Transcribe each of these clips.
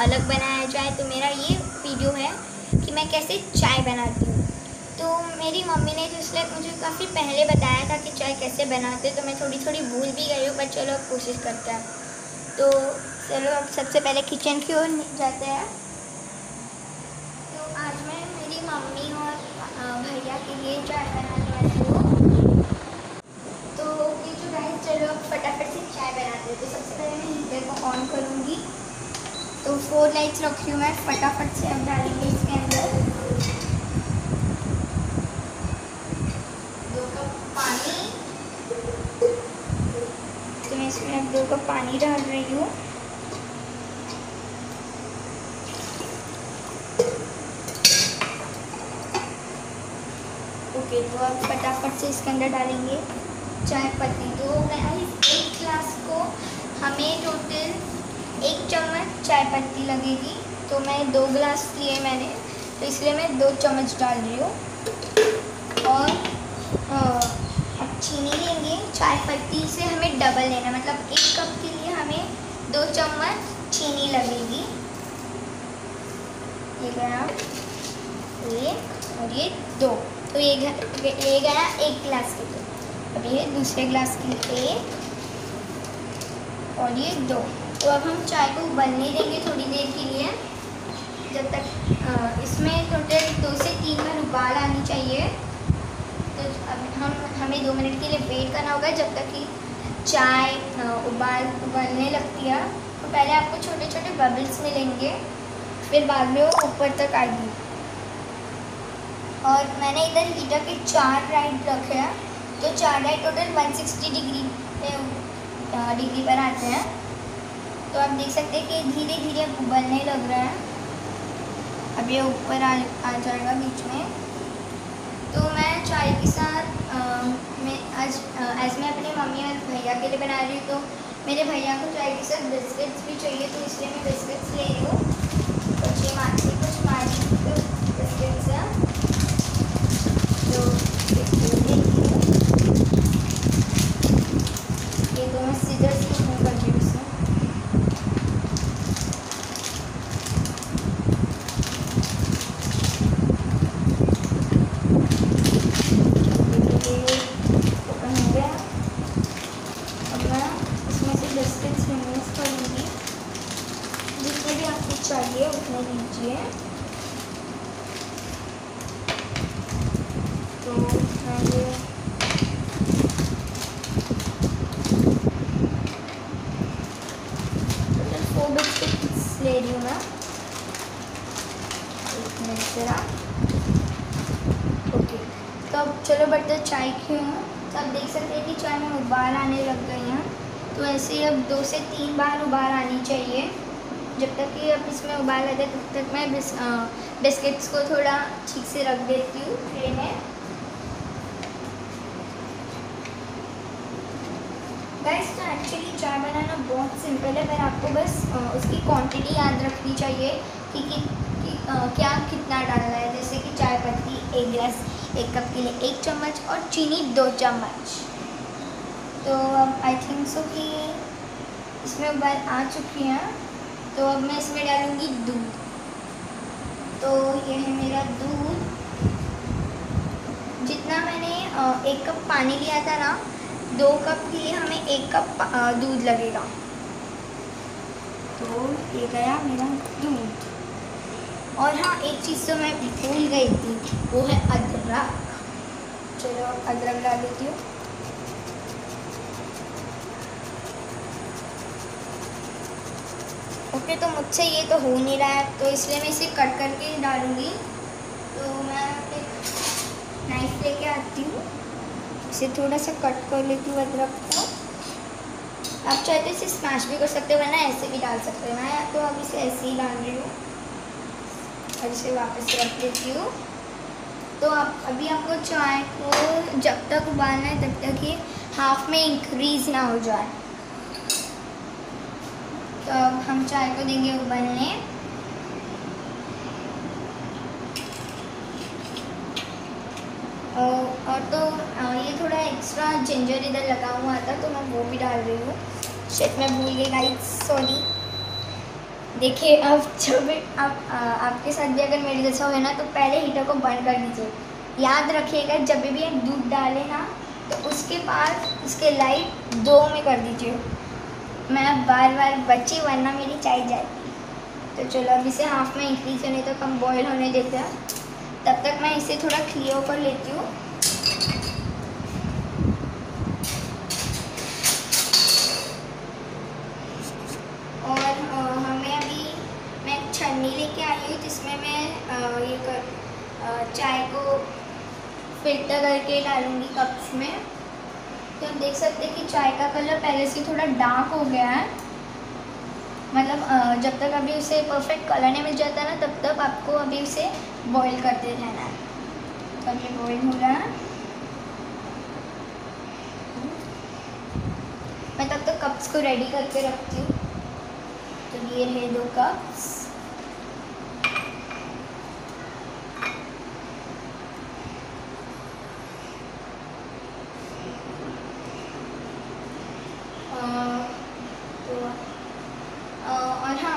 अलग बनाया जाए तो मेरा ये वीडियो है कि मैं कैसे चाय बनाती हूँ। तो मेरी मम्मी ने जिसने मुझे काफ़ी पहले बताया था कि चाय कैसे बनाते तो मैं थोड़ी थोड़ी भूल भी गई हूँ, पर चलो अब कोशिश करते हैं। तो चलो अब सबसे पहले किचन की ओर जाते हैं। तो आज मैं मेरी मम्मी और भैया के लिए चाय बनाने वाली हूँ। तो ये जो गाइस चलो फटाफट से चाय बनाते हैं। तो सबसे पहले मैं हीटर को ऑन करूँगी। तो फोर लाइट्स रखी हूँ मैं, फटाफट से अब डालेंगे इसके अंदर। दो कप पानी। तो मैं इसमें अब दो कप पानी डाल रही हूँ। ओके तो अब फटाफट से इसके अंदर डालेंगे। चाय पत्ती। तो गाइस एक ग्लास को हमें टोटल एक चम्मच चाय पत्ती लगेगी तो मैं दो ग्लास लिए मैंने तो इसलिए मैं दो चम्मच डाल रही हूँ। और अब चीनी लेंगे। चाय पत्ती से हमें डबल लेना मतलब एक कप के लिए हमें दो चम्मच चीनी लगेगी। ये गया एक और ये दो। तो ये ले गया एक गिलास के लिए। अब ये दूसरे गिलास के लिए एक और ये दो। तो अब हम चाय को उबलने देंगे थोड़ी देर के लिए। जब तक इसमें टोटल दो से तीन बार उबाल आनी चाहिए। तो अब हम, हमें दो मिनट के लिए वेट करना होगा जब तक कि चाय उबाल, उबलने लगती है। तो पहले आपको छोटे छोटे बबल्स मिलेंगे, फिर बाद में वो ऊपर तक आएगी। और मैंने इधर हीटर के चार राइट रखे हैं तो चार राइट टोटल 160 डिग्री डिग्री पर आते हैं। तो आप देख सकते हैं कि धीरे धीरे उबलने लग रहा है। अब ये ऊपर आ, आ जाएगा बीच में। तो मैं चाय के साथ मैं आज आज मैं अपनी मम्मी और भैया के लिए बना रही हूँ। तो मेरे भैया को चाय के साथ बिस्किट्स भी चाहिए तो इसलिए मैं बिस्किट्स ले रही हूँ कुछ ये मार्केट कुछ मार्केट बिस्किट्स हैं तो ये तो मैं सीधर से मुँह कर दी उससे ओपन हो गया अब मैं इसमें से बिस्किट्स रिमूव करूँगी जितने भी आपको चाहिए उतने लीजिए तो मैं ये टोटल फोर बिस्किट्स ले रही हूँ मैं? एक मिनट जरा। ओके तो अब चलो बटर चाय की हूँ? तो आप देख सकते हैं कि चाय में उबाल आने लग गई हैं। तो ऐसे ही अब दो से तीन बार उबाल आनी चाहिए। जब तक कि अब इसमें उबाल आ जाए तब तक मैं बिस्किट्स को थोड़ा ठीक से रख देती हूँ ट्रे में। गाइस तो एक्चुअली चाय बनाना बहुत सिंपल है पर आपको बस उसकी क्वांटिटी याद रखनी चाहिए कि, कि, कि आ, क्या कितना डालना है। जैसे कि चाय पत्ती एक गिलास एक कप के लिए एक चम्मच और चीनी दो चम्मच। तो अब आई थिंक सो कि इसमें उबाल आ चुकी हैं। तो अब मैं इसमें डालूँगी दूध। तो यह है मेरा दूध। जितना मैंने एक कप पानी लिया था ना दो कप के लिए हमें एक कप दूध लगेगा। तो ये गया मेरा दूध। और हाँ एक चीज़ तो मैं भूल गई थी, वो है अदरक। चलो, अदरक डाल देती हूँ। ओके तो मुझसे ये तो हो नहीं रहा है तो इसलिए मैं इसे कट करके डालूँगी। तो मैं नाइफ लेके आती हूँ। इसे थोड़ा सा कट कर लेती हूँ अदरक को। आप चाहे तो इसे स्मैश भी कर सकते हो, वरना ऐसे भी डाल सकते हो। मैं तो अब इसे ऐसे ही डाल रही हूँ। और इसे वापस रख लेती हूँ। तो आप, अभी आपको चाय को जब तक उबालना है, तब तक ये हाफ़ में इंक्रीज ना हो जाए। तो अब हम चाय को देंगे उबलने और और तो ये थोड़ा एक्स्ट्रा जिंजर इधर लगा हुआ था तो मैं वो भी डाल रही हूँ। शायद मैं भूल गई गाइस सॉरी देखिए, अब जब आप आपके साथ भी अगर मेरे जैसा हो ना तो पहले हीटर को बंद कर दीजिए याद रखिएगा, जब भी आप दूध डालें ना तो उसके पास, उसके लाइट दो में कर दीजिए। मैं बार बार बची, वरना मेरी चाय जाएगी तो चलो, अब इसे हाफ़ में इंक्रीज होने तक हम बॉयल होने देते हैं। तब तक मैं इसे थोड़ा क्लियर कर लेती हूँ छन्नी लेके आई हूँ जिसमें मैं ये कर चाय को फ़िल्टर करके डालूँगी कप्स में। तो आप देख सकते हैं कि चाय का कलर पहले से थोड़ा डार्क हो गया है। मतलब जब तक अभी उसे परफेक्ट कलर नहीं मिल जाता ना, तब तक आपको अभी उसे बॉईल करते रहना है। तो अभी बॉईल हो रहा है मैं तब तक कप्स को रेडी करके रखती हूँ। तो ये रहे दो कप्स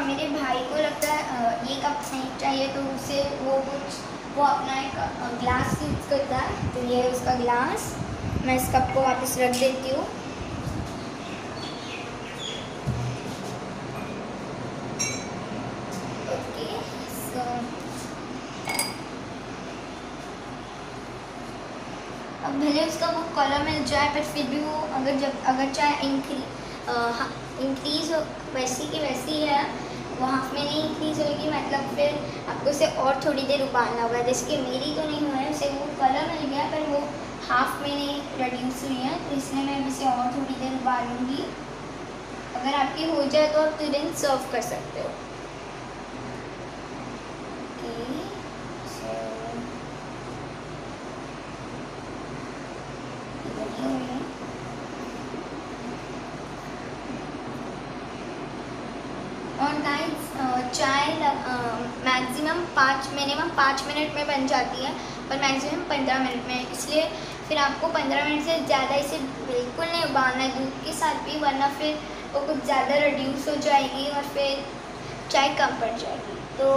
मेरे भाई को लगता है ये कप नहीं चाहिए तो उसे वो कुछ, वो अपना एक ग्लास यूज़ करता है तो ये उसका ग्लास मैं इस कप को वापस रख देती हूँ। अब भले उसका वो कलर मिल जाए पर फिर भी वो अगर जब, अगर चाहे इंक्री इंक्रीज हो, वैसी की वैसी है वो हाफ़ में नहीं इतनी होगी मतलब फिर आपको उसे और थोड़ी देर उबालना होगा। जैसे कि मेरी तो नहीं हुआ है, उसे वो कलर मिल गया, पर वो हाफ़ में नहीं रिड्यूस हुई है तो इसलिए मैं इसे और थोड़ी देर उबालूँगी। अगर आपकी हो जाए तो आप तुरंत सर्व कर सकते हो और गाइस चाय मैक्सिमम पाँच मिनिमम पाँच मिनट में बन जाती है, पर मैक्सिमम पंद्रह मिनट में। इसलिए फिर आपको पंद्रह मिनट से ज़्यादा इसे बिल्कुल नहीं उबालना है। दूध के साथ भी, वरना फिर वो कुछ ज़्यादा रिड्यूस हो जाएगी और फिर चाय कम पड़ जाएगी। तो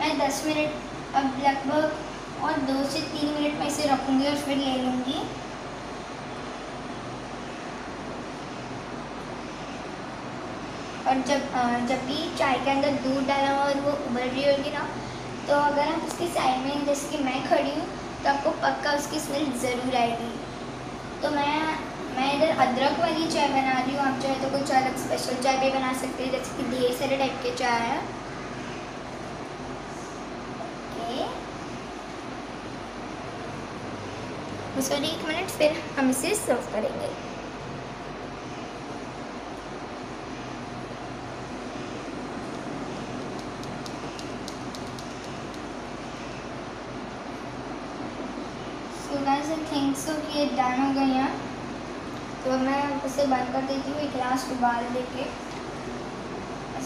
मैं दस मिनट, अब लगभग और दो से तीन मिनट में इसे रखूँगी और फिर ले लूँगी। और जब जब भी चाय के अंदर दूध डाला और वो उबल रही होगी ना तो अगर आप उसकी साइड में, जैसे कि मैं खड़ी हूँ तो आपको पक्का उसकी स्मेल ज़रूर आएगी। तो मैं मैं इधर अदरक वाली चाय बना रही हूँ, आप चाहे तो कुछ अलग स्पेशल चाय भी बना सकते हैं, जैसे कि ढेर सारे टाइप के चाय है। सॉरी एक मिनट फिर हम इसे सर्व करेंगे। आई थिंक सो कि ये डन हो गई हैं। तो मैं उसे बंद कर देती हूँ, एक लास्ट उबाल दे के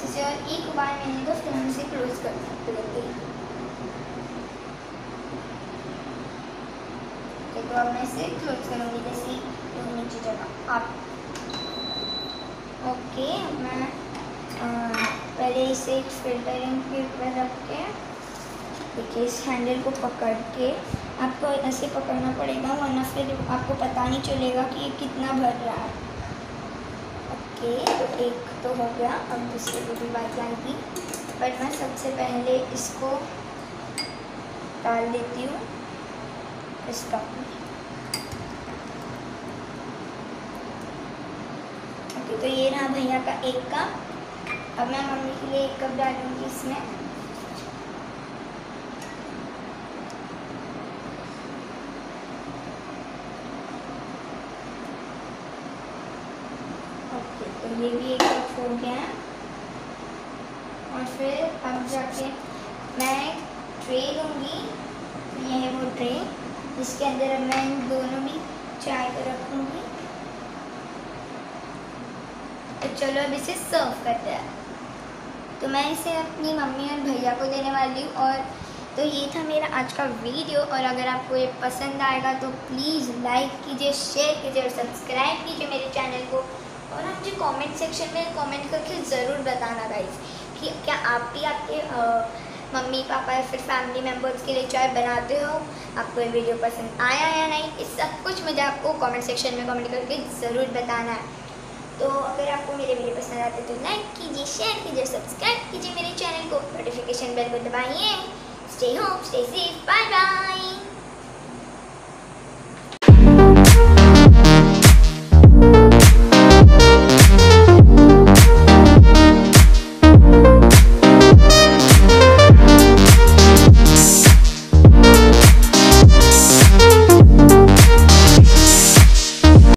से एक उबाल मिलने तो फिर हम इसे क्लोज कर देंगे तो अब मैं इसे क्लोज करूँगी जैसे नीचे जगह। आप ओके मैं पहले इसे एक फिल्टरिंग के ऊपर रख के देखिए, इस हैंडल को पकड़ के आपको ऐसे पकड़ना पड़ेगा, वरना फिर आपको पता नहीं चलेगा कि ये कितना भर रहा है। ओके तो एक तो हो गया, अब दूसरे को भी बात आएगी पर मैं सबसे पहले इसको डाल देती हूँ, इस कप में। ओके तो ये रहा भैया का एक कप अब मैं मम्मी के लिए एक कप डालूँगी इसमें। ये भी एक कप हो गया और फिर अब जाके मैं ट्रे लूँगी। ये है वो ट्रे जिसके अंदर अब मैं इन दोनों भी चाय को रखूँगी। तो चलो अब इसे सर्व करते हैं। तो मैं इसे अपनी मम्मी और भैया को देने वाली हूँ। और तो ये था मेरा आज का वीडियो और अगर आपको ये पसंद आएगा तो प्लीज़ लाइक कीजिए शेयर कीजिए और सब्सक्राइब कीजिए मेरे चैनल को। और आप मुझे कमेंट सेक्शन में कमेंट करके ज़रूर बताना गाइस कि क्या आप भी आपके मम्मी, पापा या फिर फैमिली मेंबर्स के लिए चाय बनाते हो? आपको ये वीडियो पसंद आया या नहीं? इस सब कुछ मुझे आपको कमेंट सेक्शन में कमेंट करके ज़रूर बताना है। तो अगर आपको मेरे वीडियो पसंद आते तो लाइक कीजिए शेयर कीजिए सब्सक्राइब कीजिए मेरे चैनल को। नोटिफिकेशन बेल को दबाइए। Stay home stay safe bye bye